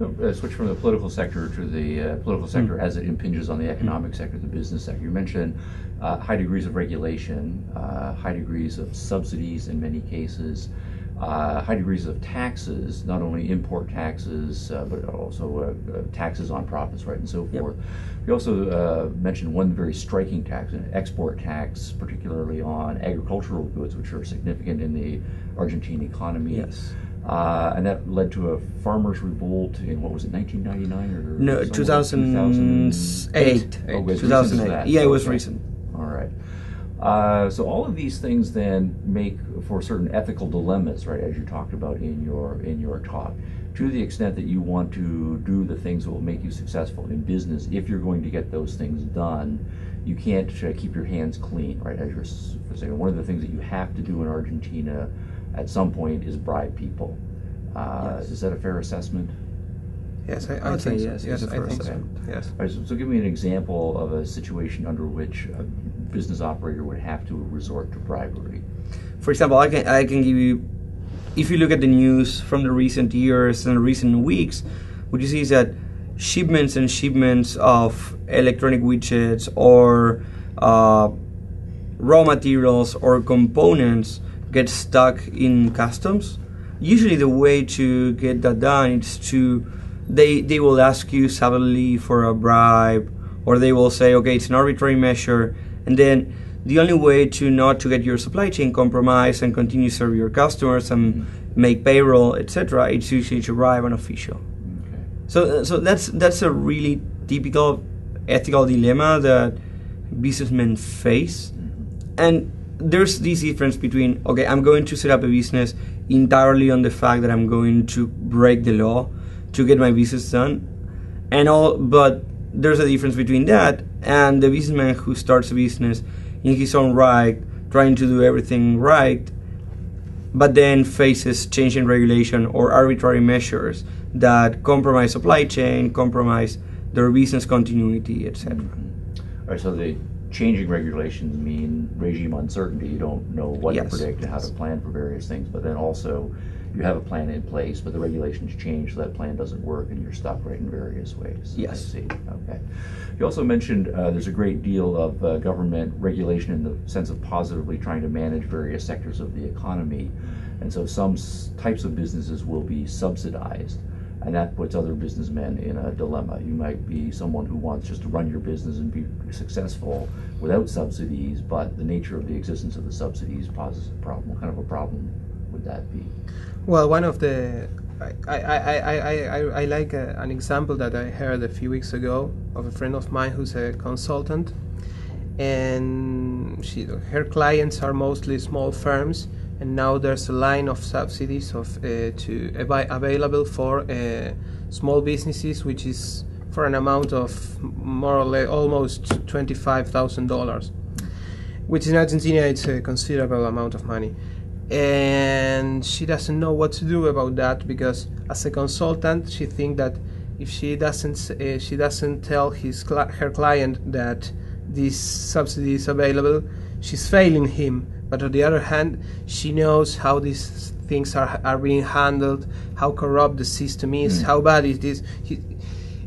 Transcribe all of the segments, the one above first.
Uh, switch from the political sector to the uh, political sector mm. as it impinges on the economic mm. sector, the business sector. You mentioned uh, high degrees of regulation, uh, high degrees of subsidies in many cases, uh, high degrees of taxes, not only import taxes, uh, but also taxes on profits, right, and so yep. forth. You also mentioned one very striking tax, an export tax, particularly on agricultural goods, which are significant in the Argentine economy. Yes. Uh, and that led to a farmers' revolt in what was it, 1999 or no, 2008. Oh, 2008. Yeah, it was okay. recent. All right. Uh, so all of these things then make for certain ethical dilemmas, right? As you talked about in your in your talk, to the extent that you want to do the things that will make you successful in business, if you're going to get those things done, you can't uh, keep your hands clean, right? As you're saying, one of the things that you have to do in Argentina at some point is bribe people. Uh, yes. Is that a fair assessment? Yes, I, I, I think, yes. Yes, I think so. Yes. Right, so, so, give me an example of a situation under which a business operator would have to resort to bribery. For example, I can I can give you, if you look at the news from the recent years and recent weeks, what you see is that shipments and shipments of electronic widgets or uh, raw materials or components get stuck in customs, usually the way to get that done is to they they will ask you suddenly for a bribe or they will say okay it's an arbitrary measure and then the only way to not to get your supply chain compromised and continue to serve your customers and mm-hmm. make payroll etc it's usually to bribe an official okay. so so that's that's a really typical ethical dilemma that businessmen face mm-hmm. and there's this difference between okay, I'm going to set up a business entirely on the fact that I'm going to break the law to get my business done, and all. But there's a difference between that and the businessman who starts a business in his own right, trying to do everything right, but then faces changing regulation or arbitrary measures that compromise supply chain, compromise their business continuity, etc. All right, so the changing regulations mean regime uncertainty. You don't know what yes. to predict and how to plan for various things, but then also you have a plan in place, but the regulations change, so that plan doesn't work, and you're stuck right in various ways. Yes. I see. Okay. You also mentioned uh, there's a great deal of uh, government regulation in the sense of positively trying to manage various sectors of the economy, and so some s- types of businesses will be subsidized and that puts other businessmen in a dilemma. You might be someone who wants just to run your business and be successful without subsidies, but the nature of the existence of the subsidies poses a problem. What kind of a problem would that be? Well, one of the I, I, I, I, I like a, an example that I heard a few weeks ago of a friend of mine who's a consultant, and she, her clients are mostly small firms and now there's a line of subsidies of uh, to available for uh, small businesses, which is for an amount of more or less almost twenty-five thousand dollars, which in Argentina it's a considerable amount of money. And she doesn't know what to do about that because, as a consultant, she thinks that if she doesn't uh, she doesn't tell his her client that this subsidy is available, she's failing him but on the other hand, she knows how these things are are being handled, how corrupt the system is, mm. how bad it is. He,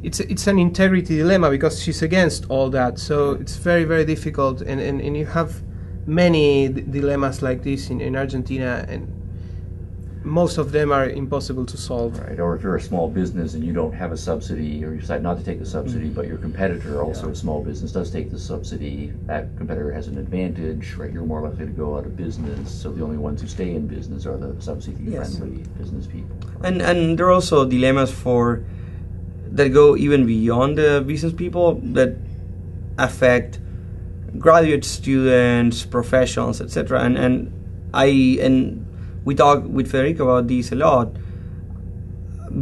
it's it's an integrity dilemma because she's against all that. So it's very very difficult, and and, and you have many d- dilemmas like this in, in Argentina, and most of them are impossible to solve. Right, or if you're a small business and you don't have a subsidy, or you decide not to take the subsidy, mm-hmm. but your competitor, also yeah. a small business, does take the subsidy, that competitor has an advantage, right? You're more likely to go out of business. So the only ones who stay in business are the subsidy-friendly yes. business people. Right? And and there are also dilemmas for that go even beyond the business people that affect graduate students, professionals, etc. And and I and we talk with Federico about this a lot.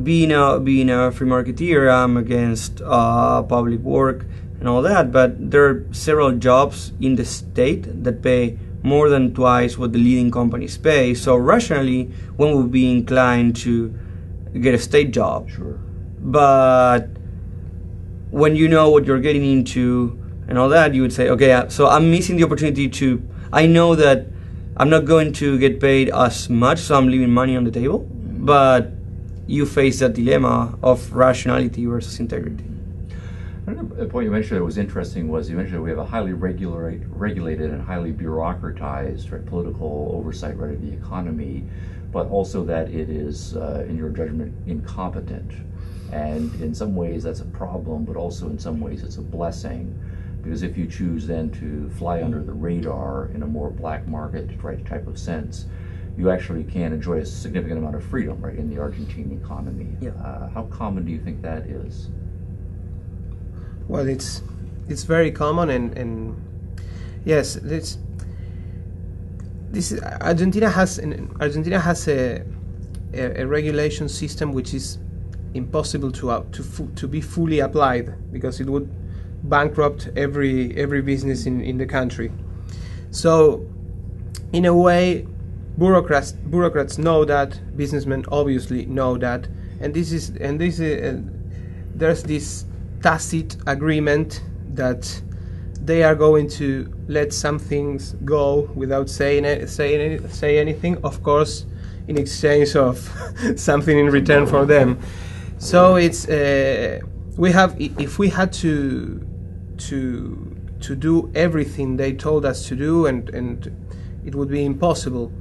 Being a being a free marketeer, I'm against uh, public work and all that, but there are several jobs in the state that pay more than twice what the leading companies pay. So rationally, one would be inclined to get a state job. Sure. But when you know what you're getting into and all that, you would say, okay, so I'm missing the opportunity to. I know that I'm not going to get paid as much, so I'm leaving money on the table. But you face that dilemma of rationality versus integrity. Another point you mentioned that was interesting was you mentioned that we have a highly regular, regulated and highly bureaucratized right, political oversight right, of the economy, but also that it is, uh, in your judgment, incompetent. And in some ways that's a problem, but also in some ways it's a blessing. Because if you choose then to fly under the radar in a more black market type of sense, you actually can enjoy a significant amount of freedom right in the Argentine economy. Yeah. Uh, how common do you think that is? Well, it's it's very common, and, and yes, it's this is, Argentina has an, Argentina has a, a, a regulation system which is impossible to uh, to to be fully applied because it would bankrupt every every business in, in the country. So, in a way, bureaucrats bureaucrats know that businessmen obviously know that, and this is and this is, uh, there's this tacit agreement that they are going to let some things go without saying it, saying say anything. Of course, in exchange of something in return for them. So it's uh, we have if we had to to to do everything they told us to do, and and it would be impossible.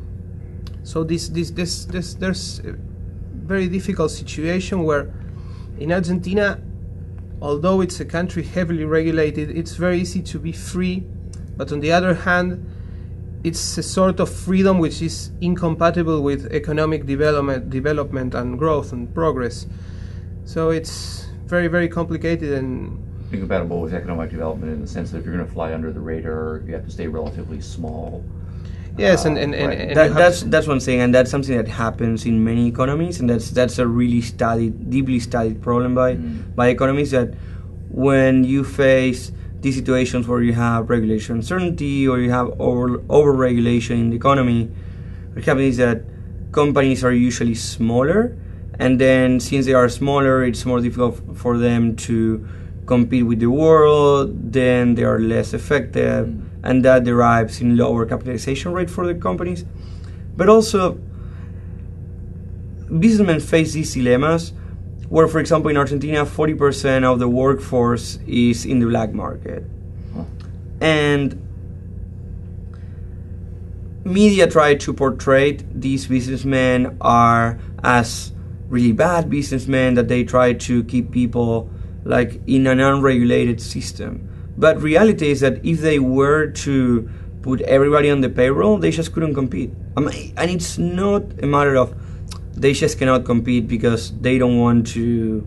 So this this this, this there's a very difficult situation where in Argentina although it's a country heavily regulated, it's very easy to be free, but on the other hand, it's a sort of freedom which is incompatible with economic development, development and growth and progress. So it's very, very complicated and incompatible with economic development in the sense that if you're going to fly under the radar, you have to stay relatively small. Yes, and, and, and, right. and That, you have that's what I'm saying, and that's something that happens in many economies, and that's that's a really studied, deeply studied problem by Mm. by economists. That when you face these situations where you have regulation uncertainty or you have over over regulation in the economy, what happens is that companies are usually smaller, and then since they are smaller, it's more difficult f- for them to compete with the world. Then they are less effective, Mm. and that derives in lower capitalization rate for the companies. But also, businessmen face these dilemmas where, for example, in Argentina, 40% of the workforce is in the black market. Huh. And media try to portray these businessmen are as really bad businessmen that they try to keep people like in an unregulated system. But reality is that if they were to put everybody on the payroll, they just couldn't compete. I mean, and it's not a matter of they just cannot compete because they don't want to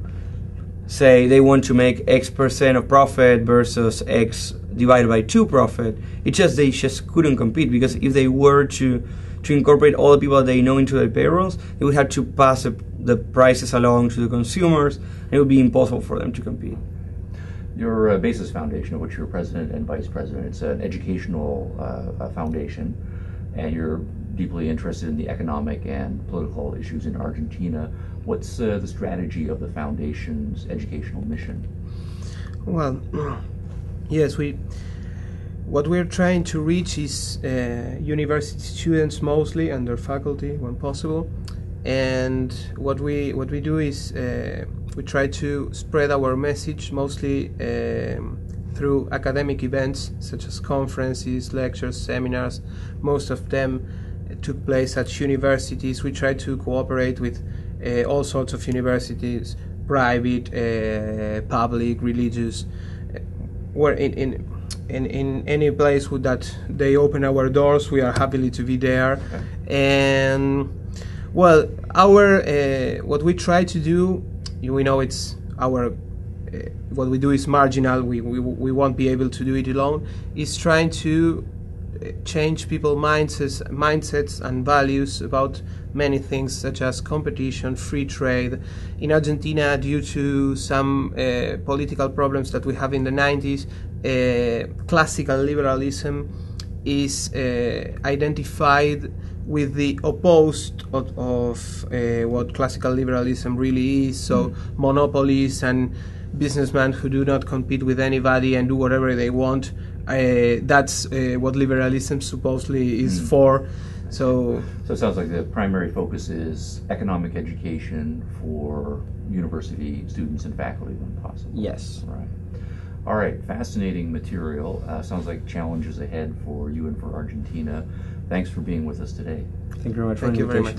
say they want to make X percent of profit versus X divided by two profit. It's just they just couldn't compete because if they were to to incorporate all the people they know into their payrolls, they would have to pass the, the prices along to the consumers, and it would be impossible for them to compete. Your uh, Bases Foundation, of which you're president and vice president, it's an educational uh, uh, foundation, and you're deeply interested in the economic and political issues in Argentina. What's uh, the strategy of the foundation's educational mission? Well, yes, we. What we're trying to reach is uh, university students mostly and their faculty when possible, and what we what we do is uh, we try to spread our message mostly um, through academic events such as conferences, lectures, seminars. Most of them uh, took place at universities. We try to cooperate with uh, all sorts of universities, private, uh, public, religious, uh, where in, in in in any place that they open our doors, we are happily to be there, and well, our uh, what we try to do, you- we know it's our. Uh, what we do is marginal. We, we we won't be able to do it alone. Is trying to uh, change people's mindsets, mindsets and values about many things such as competition, free trade. In Argentina, due to some uh, political problems that we have in the 90s, uh, classical liberalism is uh, identified with the opposed of, of uh, what classical liberalism really is. So monopolies and businessmen who do not compete with anybody and do whatever they want. Uh, that's uh, what liberalism supposedly is for. So So it sounds like the primary focus is economic education for university students and faculty when possible. Yes. Right. All right, fascinating material. Uh, sounds like challenges ahead for you and for Argentina. Thanks for being with us today. Thank you very much Thank for you the very much.